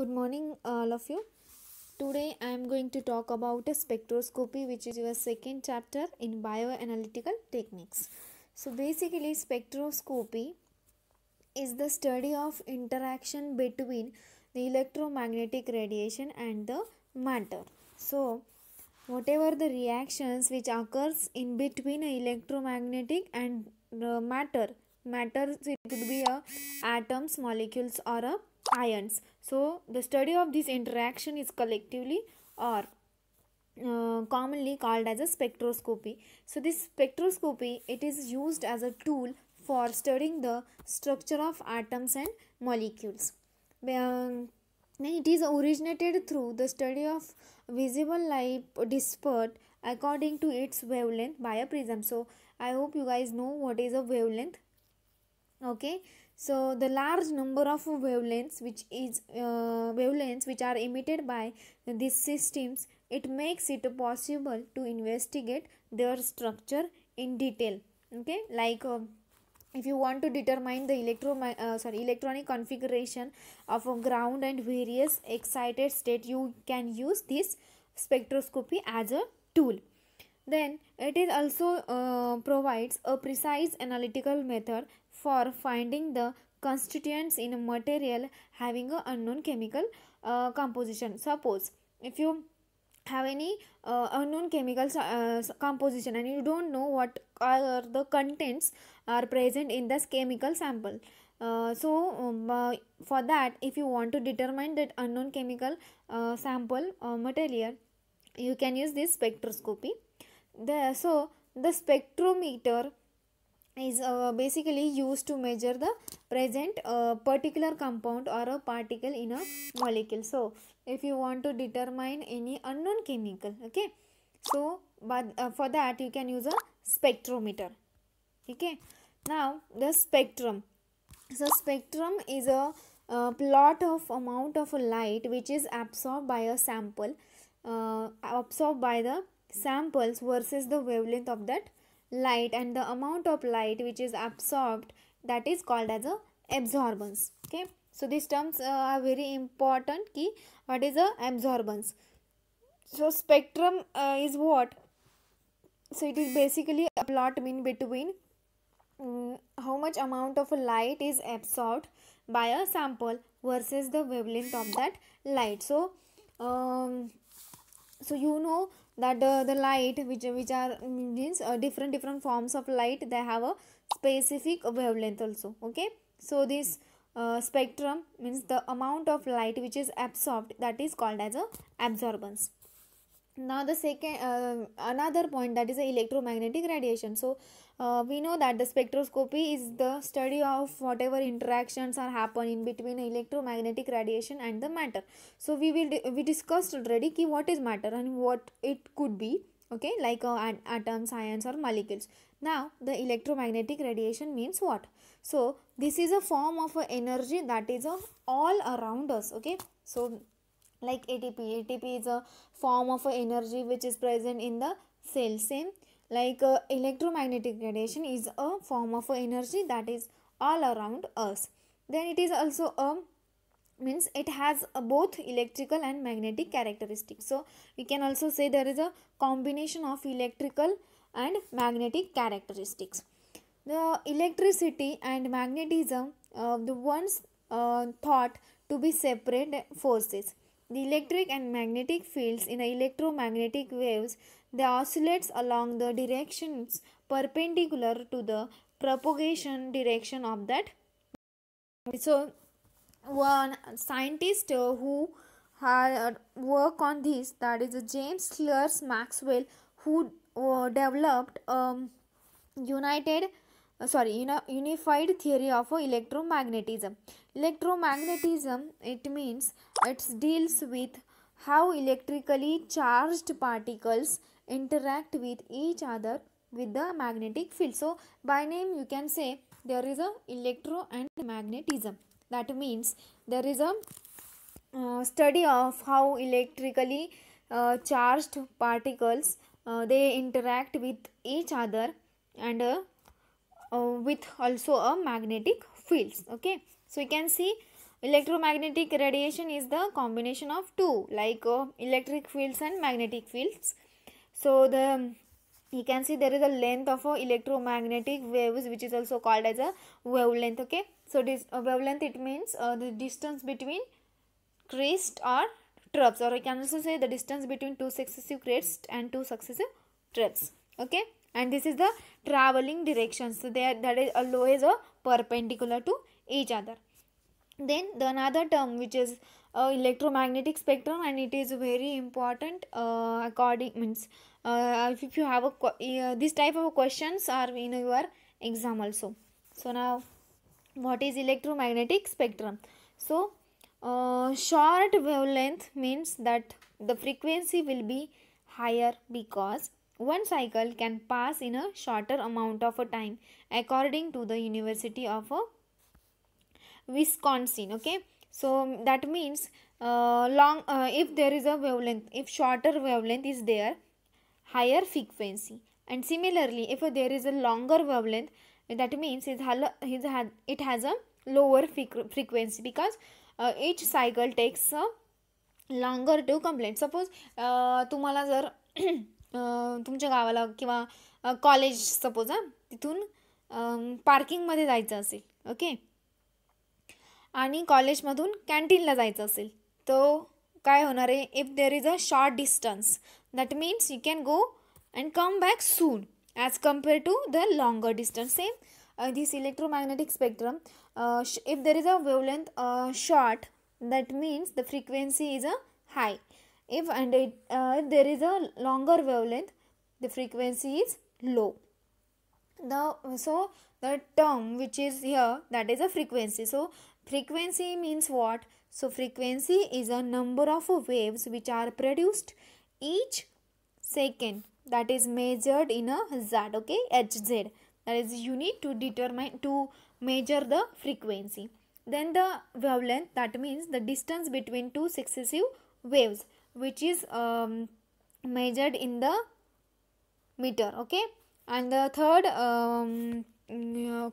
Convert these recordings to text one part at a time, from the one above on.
Good morning, all of you. Today I am going to talk about a spectroscopy, which is your second chapter in bioanalytical techniques. So, basically, spectroscopy is the study of interaction between the electromagnetic radiation and the matter. So, whatever the reactions which occurs in between electromagnetic and uh, matter matter it could be a atoms molecules or a ions. So the study of this interaction is collectively or uh, commonly called as a spectroscopy. So this spectroscopy it is used as a tool for studying the structure of atoms and molecules. Um, it is originated through the study of visible light dispersed according to its wavelength by a prism. So i hope you guys know what is a wavelength okay? So the large number of wavelengths which is uh, wavelengths which are emitted by these systems it makes it possible to investigate their structure in detail. Okay? Like uh, if you want to determine the electro uh, sorry electronic configuration of a ground and various excited state you can use this spectroscopy as a tool then it is also uh, provides a precise analytical method for finding the constituents in a material having an unknown chemical uh, composition. Suppose if you have any uh, unknown chemical uh, composition and you don't know what are the contents are present in this chemical sample. Uh, so um, uh, for that if you want to determine that unknown chemical uh, sample material you can use this spectroscopy the so the spectrometer is uh, basically used to measure the present uh, particular compound or a particle in a molecule. So if you want to determine any unknown chemical okay? So but uh, for that you can use a spectrometer okay? Now the spectrum. So spectrum is a uh, plot of amount of light which is absorbed by a sample uh, absorbed by the samples versus the wavelength of that light and the amount of light which is absorbed that is called as a absorbance. Okay? So these terms uh, are very important key. What is a absorbance? So spectrum uh, is what? So it is basically a plot mean between um, how much amount of light is absorbed by a sample versus the wavelength of that light. So um, so you know that uh, the light which which are means uh, different different forms of light they have a specific wavelength also okay? So this uh, spectrum means the amount of light which is absorbed that is called as a absorbance. Now the second uh, another point that is electromagnetic radiation. So uh, we know that the spectroscopy is the study of whatever interactions are happening between electromagnetic radiation and the matter so we will we discussed already ki what is matter and what it could be okay like uh, atoms ions or molecules now the electromagnetic radiation means what so this is a form of energy that is uh, all around us okay so like ATP. ATP is a form of energy which is present in the cell. Same like uh, electromagnetic radiation is a form of energy that is all around us. Then it is also a means it has both electrical and magnetic characteristics. So we can also say there is a combination of electrical and magnetic characteristics. The electricity and magnetism, uh, the ones uh, thought to be separate forces the electric and magnetic fields in electromagnetic waves they oscillates along the directions perpendicular to the propagation direction of that. So one scientist who had work on this that is James Clerk Maxwell who uh, developed um, united uh, sorry unified theory of electromagnetism electromagnetism it means it deals with how electrically charged particles interact with each other with the magnetic field. So by name you can say there is a electro and magnetism. That means there is a uh, study of how electrically uh, charged particles uh, they interact with each other and uh, uh, with also a magnetic fields. Okay? So you can see electromagnetic radiation is the combination of two like uh, electric fields and magnetic fields so the you can see there is a length of a electromagnetic waves which is also called as a wavelength okay? So this uh, wavelength it means uh, the distance between crest or trapes or I can also say the distance between two successive crests and two successive trapes okay? And this is the traveling direction. So there that is always a perpendicular to each other. Then the another term which is uh, electromagnetic spectrum and it is very important uh, according means uh, if you have a uh, this type of questions are in your exam also. So now what is electromagnetic spectrum? So uh, short wavelength means that the frequency will be higher because one cycle can pass in a shorter amount of a time according to the university of a wisconsin okay so that means uh, long uh, if there is a wavelength if shorter wavelength is there higher frequency and similarly if there is a longer wavelength that means it has a lower frequency because uh, each cycle takes a longer to complete suppose तुम्हाला जर तुमच्या गावाला किंवा college suppose हाँ तिथून पार्किंगमध्ये जायचं असेल okay आणि कॉलेजमधून कॅन्टीनला जायचं असेल तो काय होणार आहे if there is a short distance that means you can go and come back soon as compared to the longer distance same uh, this electromagnetic spectrum uh, if there is a wavelength uh, short that means the frequency is a high if and it, uh, if there is a longer wavelength the frequency is low the so the term which is here that is a frequency so frequency means what? So frequency is a number of waves which are produced each second that is measured in a z okay? Hz that is you need to determine to measure the frequency. Then the wavelength that means the distance between two successive waves which is um, measured in the meter okay? And the third um,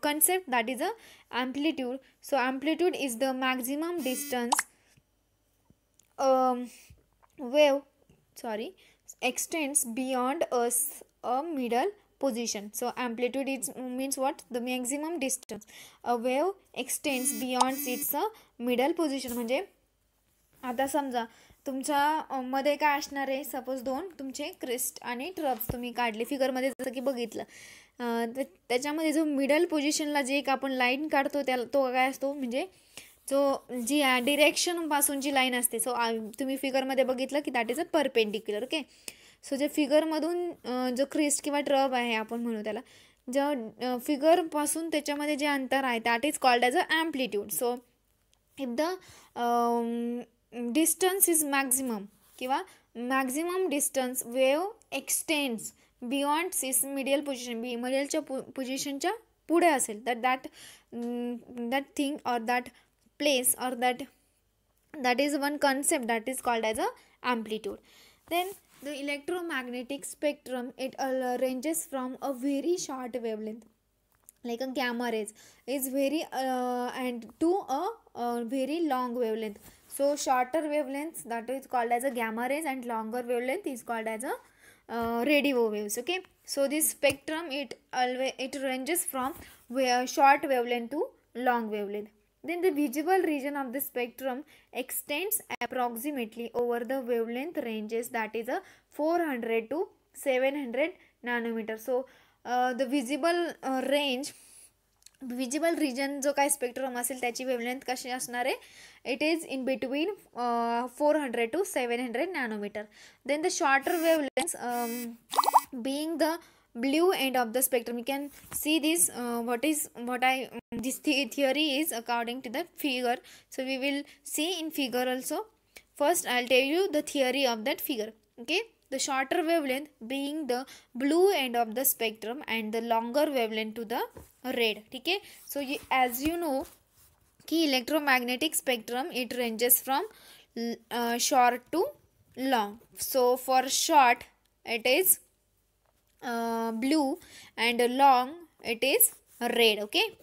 concept that is a amplitude so amplitude is the maximum distance um, wave sorry extends beyond us a middle position so amplitude is means what the maximum distance a wave extends beyond its a middle position म्हणजे आता समजा तुमच्या मध्ये काय असणार आहे suppose दोन तुमचे क्रिस्ट आणि ट्रप्स तुम्ही काढले फिगरमध्ये जसं की बघितलं त्याच्यामध्ये जो मिडल पोझिशनला जे एक आपण लाईन काढतो त्याला तो काय असतो? म्हणजे जो जी डिरेक्शनपासून जी लाईन असते. सो तुम्ही फिगरमध्ये बघितलं की that is a perpendicular okay so जे फिगरमधून जो क्रिस्ट किंवा ट्रब आहे आपण म्हणू त्याला ज्या फिगरपासून त्याच्यामध्ये जे अंतर आहे that is called as a amplitude so if the distance is maximum किंवा maximum distance wave extends beyond this medial position B मिडियलच्या पोझिशनच्या पुढे असेल तर that that thing or that place or that that is one concept that is called as a amplitude then the electromagnetic spectrum it uh, ranges from a very short wavelength like a gamma rays is very uh, and to a, a very long wavelength so shorter wavelengths that is called as a gamma rays and longer wavelength is called as a uh, radio waves okay so this spectrum it always it ranges from short wavelength to long wavelength then the visible region of the spectrum extends approximately over the wavelength ranges that is a 400 to 700 nanometer. So uh, the visible uh, range visible region जो काय spectrum असेल त्याची wavelength कशी असणार आहे? It is in between four hundred to seven hundred nanometer then the shorter wavelength being the blue end of the spectrum you can see this what is what I this theory is according to the figure so we will see in figure also first I tell you the theory of that figure okay the shorter wavelength being the blue end of the spectrum and the longer wavelength to the red okay so you, as you know key electromagnetic spectrum it ranges from uh, short to long. So for short it is uh, blue and long it is red okay?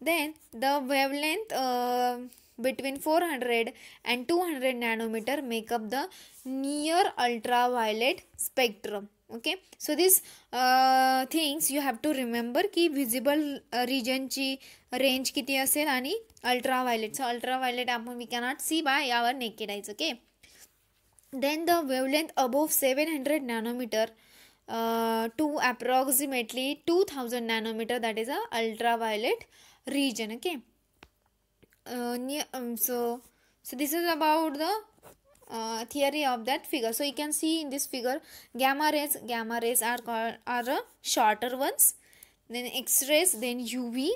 Then the wavelength uh, between 400 and 200 nanometer make up the near ultraviolet spectrum okay so this things you have to remember visible region की range किती असेल आणि ultraviolet so ultraviolet आपण we cannot see by our naked eyes okay then the wavelength above seven hundred nanometer to approximately two thousand nanometer that is a ultraviolet region okay so so this is about the uh, theory of that figure. So you can see in this figure gamma rays gamma rays are called are uh, shorter ones. Then x rays then uv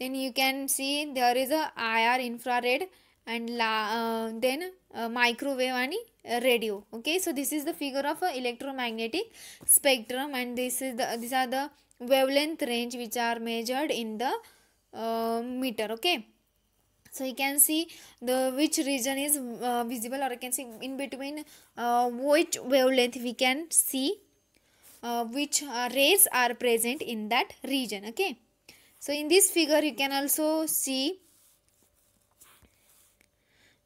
then you can see there is a ir infrared and la, uh, then uh, microwave and radio. Okay? So this is the figure of a electromagnetic spectrum and this is the these are the wavelength range which are measured in the uh, meter. Okay so you can see the which region is uh, visible or you can see in between uh, which wavelength we can see uh, which uh, rays are present in that region okay? So in this figure you can also see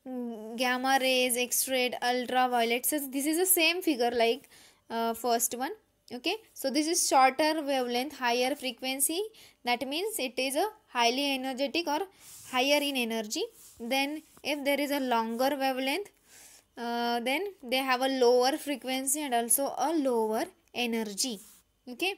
mm, gamma rays x-ray ultraviolet so this is the same figure like uh, first one okay? So this is shorter wavelength higher frequency. That means it is a highly energetic or higher in energy. Then if there is a longer wavelength uh, then they have a lower frequency and also a lower energy. Okay?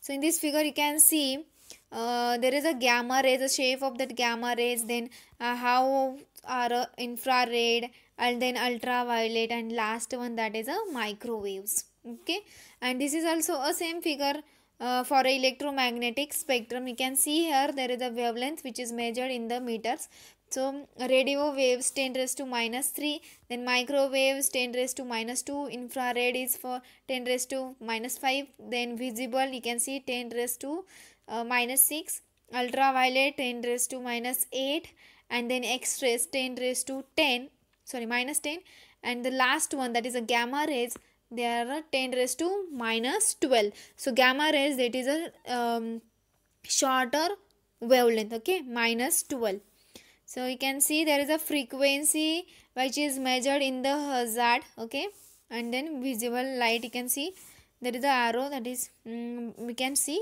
So in this figure you can see uh, there is a gamma rays the shape of that gamma rays then uh, how are uh, infrared and then ultraviolet and last one that is a microwaves okay. And this is also a same figure uh, for electromagnetic spectrum. You can see here there is a wavelength which is measured in the meters. So radio waves 10 raised to minus 3 then microwaves 10 raised to minus 2 infrared is for 10 raised to minus 5 then visible you can see 10 raised to uh, minus 6 ultraviolet 10 raised to minus 8 and then x-rays 10 raised to 10 sorry minus 10 and the last one that is a gamma rays they are 10 raised to minus 12 so gamma rays that is a um, shorter wavelength okay? Minus 12 so you can see there is a frequency which is measured in the hertz okay? And then visible light you can see. There is a arrow that is um, we can see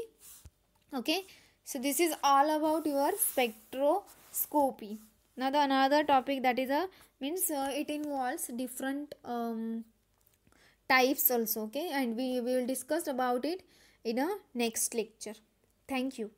okay? So this is all about your spectroscopy. Now the another topic that is a means uh, it involves different um, types also okay? And we, we will discuss about it in a next lecture. Thank you